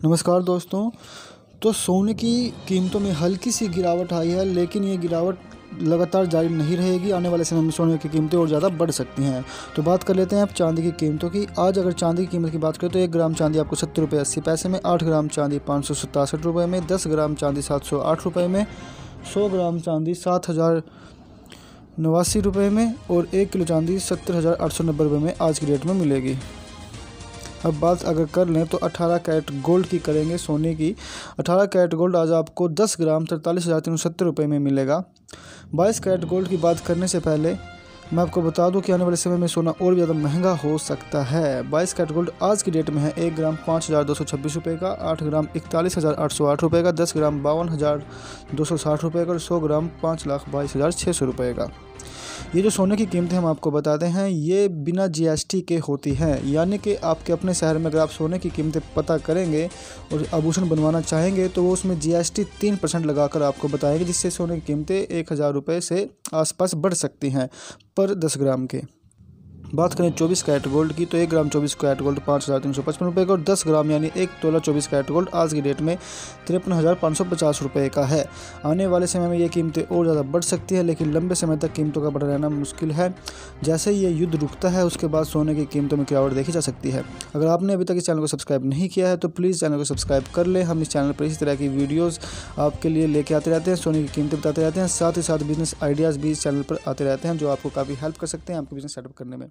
नमस्कार दोस्तों। तो सोने की कीमतों में हल्की सी गिरावट आई है, लेकिन ये गिरावट लगातार जारी नहीं रहेगी। आने वाले समय में सोने की कीमतें और ज़्यादा बढ़ सकती हैं। तो बात कर लेते हैं आप चांदी की कीमतों की। आज अगर चांदी की कीमत की बात करें तो एक ग्राम चांदी आपको सत्तर रुपये अस्सी पैसे में, आठ ग्राम चांदी पाँच सौ सतासठ रुपये में, दस ग्राम चांदी सात सौ आठ रुपये में, सौ ग्राम चांदी सात हज़ार नवासी रुपये में और एक किलो चांदी सत्तर हज़ार आठ सौ नब्बे रुपये में आज की डेट में मिलेगी। अब बात अगर कर लें तो 18 कैरेट गोल्ड की करेंगे सोने की। 18 कैरेट गोल्ड आज आपको 10 ग्राम तैंतालीस हज़ार तीन सौ सत्तर रुपये में मिलेगा। 22 कैरेट गोल्ड की बात करने से पहले मैं आपको बता दूँ कि आने वाले समय में सोना और भी ज़्यादा महँगा हो सकता है। बाईस कैरेट गोल्ड आज की डेट में है एक ग्राम पाँच हज़ार दो सौ छब्बीस रुपये का, आठ ग्राम इकतालीस हज़ार आठ सौ आठ रुपये का, दस ग्राम बावन हज़ार दो सौ साठ रुपये का और सौ ग्राम पाँच लाख बाईस हज़ार छः सौ रुपये का। ये जो सोने की कीमतें हम आपको बताते हैं, ये बिना जीएसटी के होती हैं। यानी कि आपके अपने शहर में अगर आप सोने की कीमतें पता करेंगे और आभूषण बनवाना चाहेंगे तो वो उसमें जीएसटी तीन परसेंट लगाकर आपको बताएँगे, जिससे सोने की कीमतें एक हज़ार रुपये से आसपास बढ़ सकती हैं, पर दस ग्राम के। बात करें चौबीस कैरेट गोल्ड की तो एक ग्राम चौबीस कैरेट गोल्ड पाँच हज़ार तीन सौ पचपन रुपये का और दस ग्राम यानी एक तोला चौबीस कैरेट गोल्ड आज की डेट में तिरपन हज़ार पाँच सौ पचास रुपये का है। आने वाले समय में ये कीमतें और ज़्यादा बढ़ सकती है, लेकिन लंबे समय तक कीमतों का बढ़ा रहना मुश्किल है। जैसे ये युद्ध रुकता है, उसके बाद सोने की कीमतों में गिरावट देखी जा सकती है। अगर आपने अभी तक इस चैनल को सब्सक्राइब नहीं किया है तो प्लीज़ चैनल को सब्सक्राइब कर लें। हम इस चैनल पर इसी तरह की वीडियोज़ आपके लिए लेके आते रहते हैं, सोने की कीमतें बताते रहते हैं, साथ ही साथ बिज़नेस आइडियाज़ भी इस चैनल पर आते रहते हैं, जो आपको काफ़ी हेल्प कर सकते हैं आपके बिज़नेस सेटअप करने में।